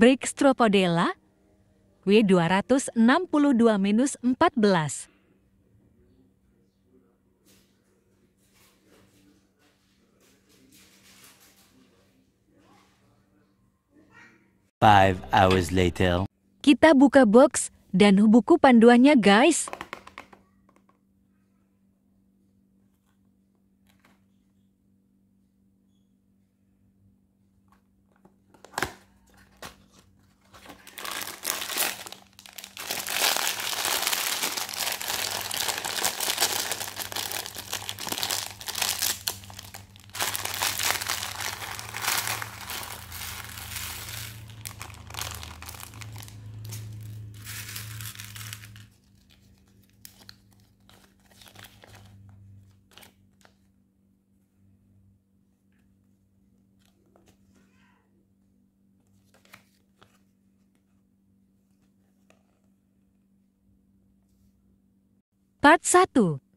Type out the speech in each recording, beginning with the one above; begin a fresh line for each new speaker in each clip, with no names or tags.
Brixtropodella W262-14.
Five hours later.
Kita buka box dan buku panduannya guys. Part 1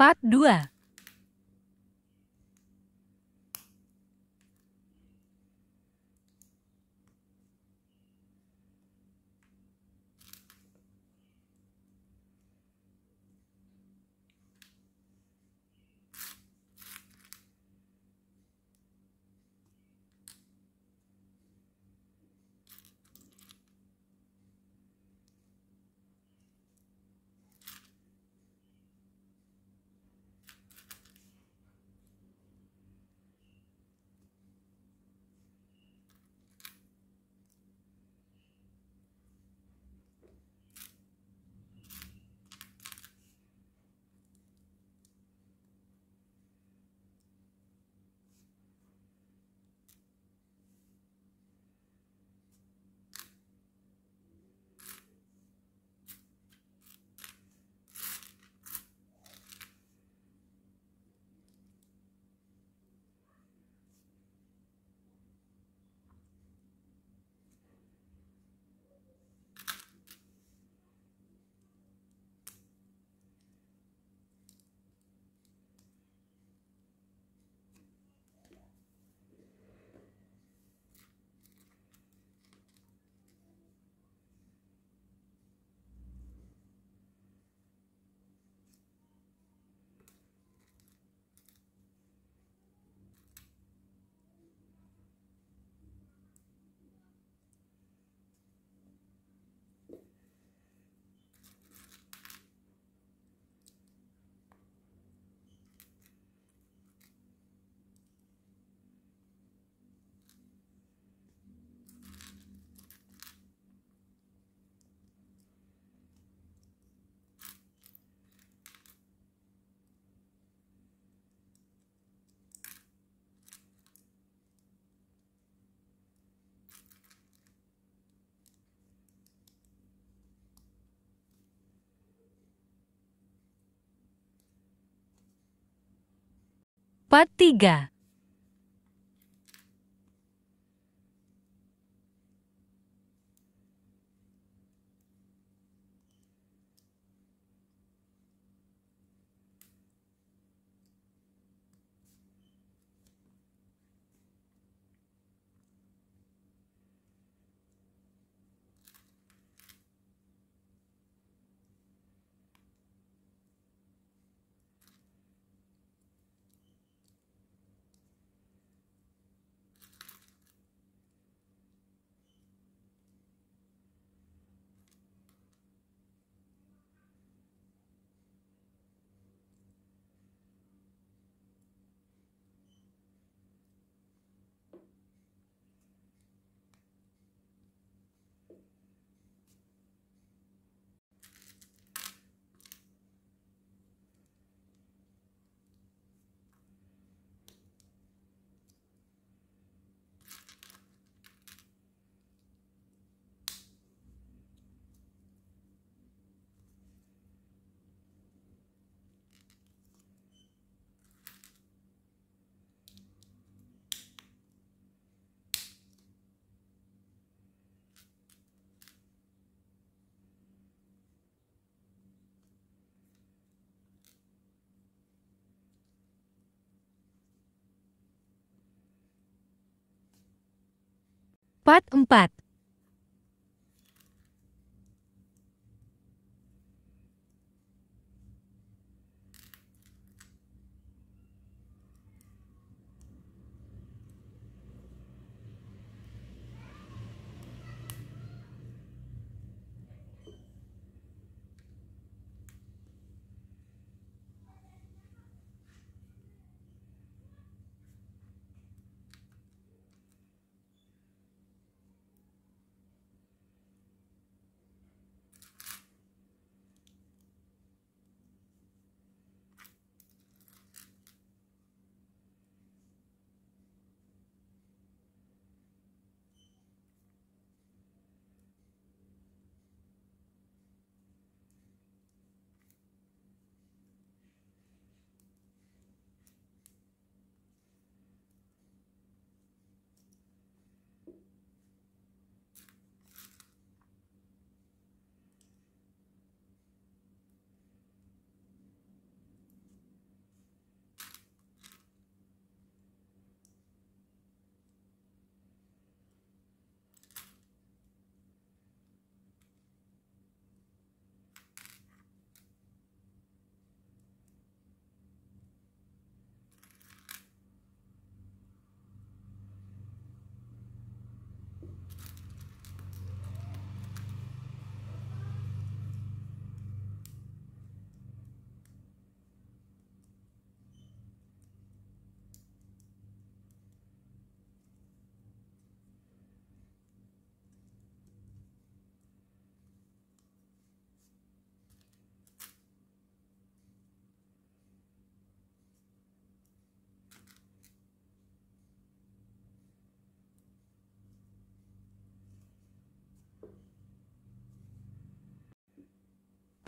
Part 2 Part 3 Part 4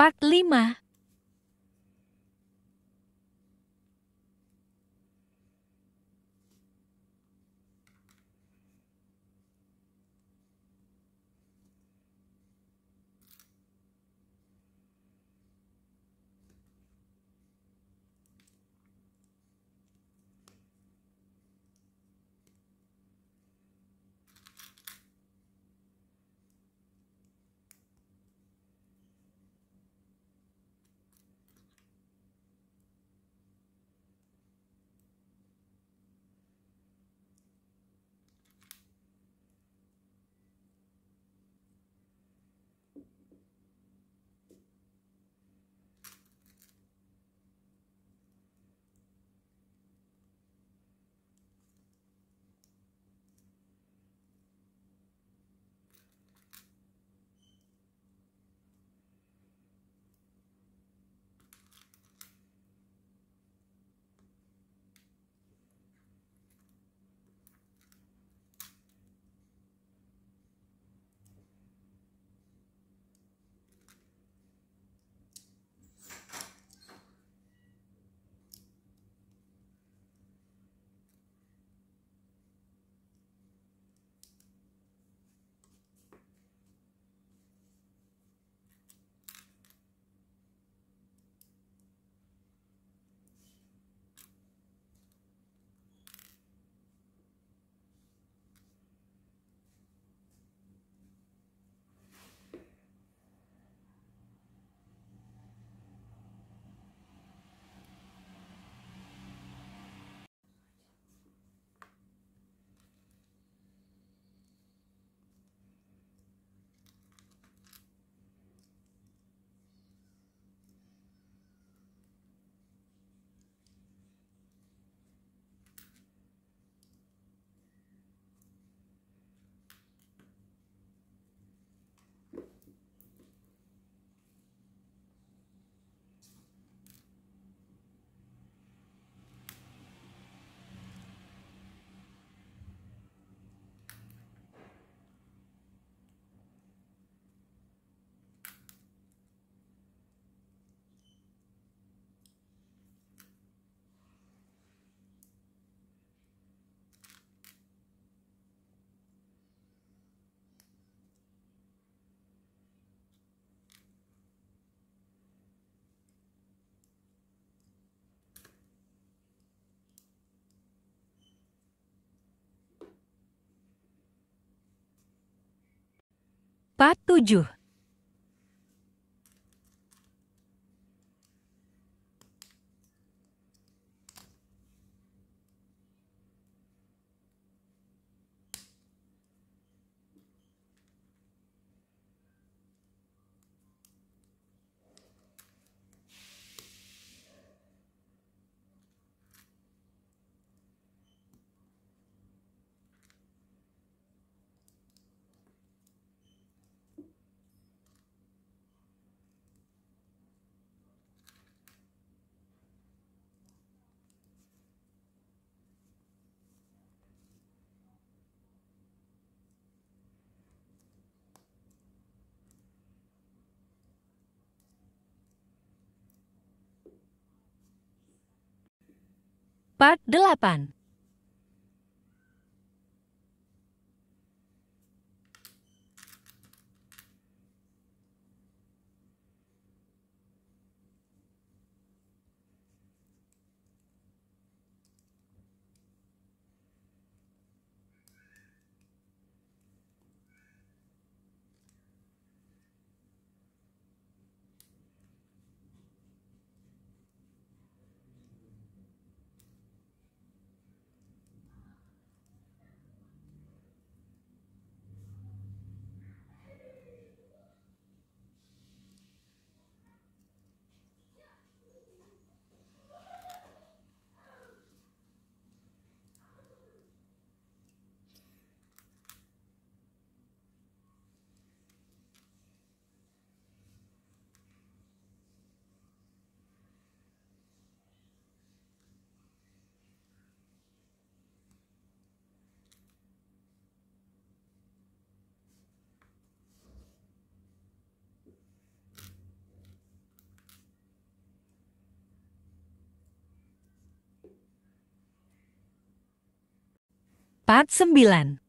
Part 5 4.7 Part 8 49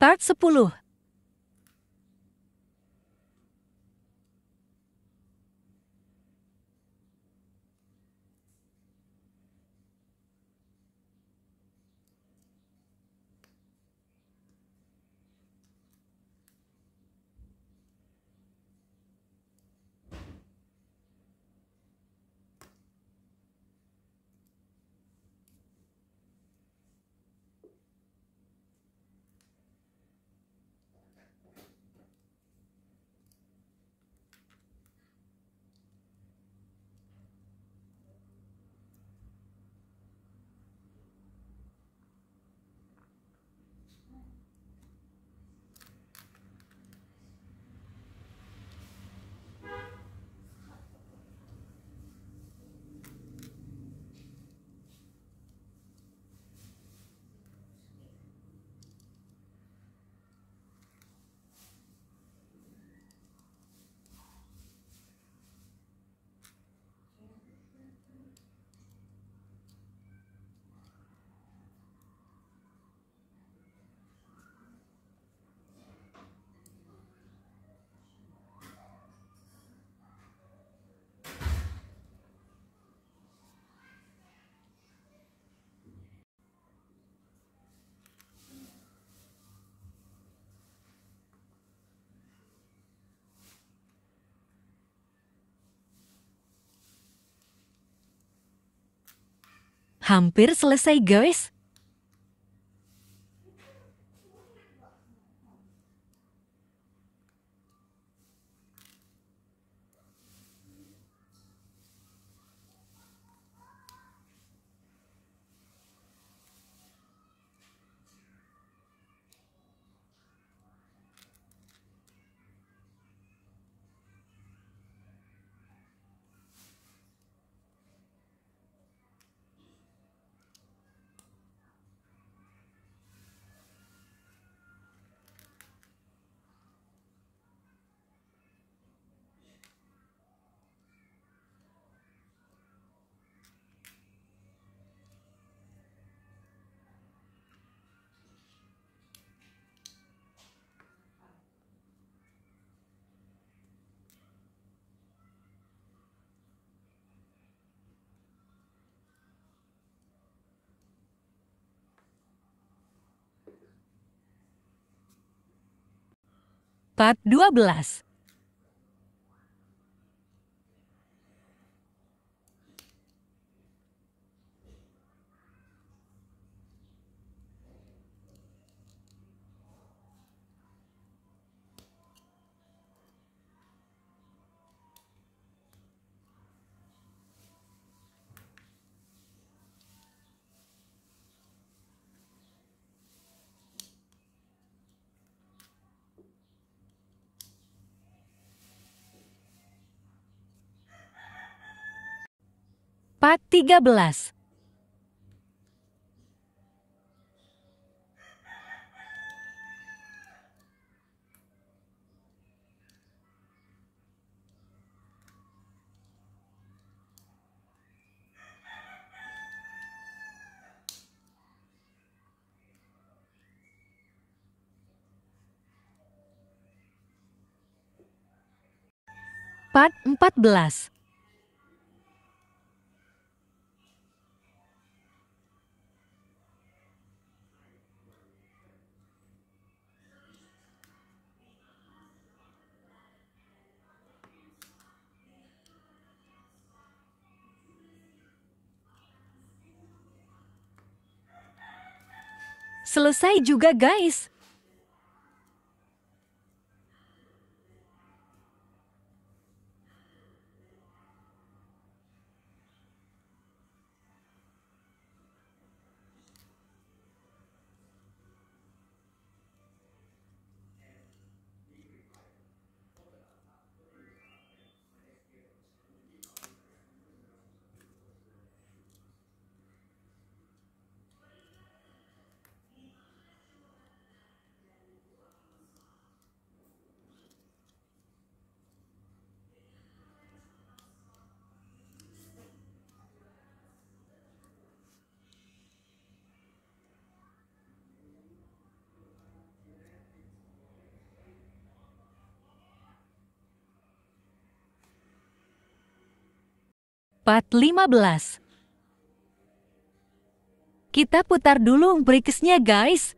Part 10 Hampir selesai guys. Part 12 Part 13 Part 14 Selesai juga guys. Part 15 Kita putar dulu breaksnya guys.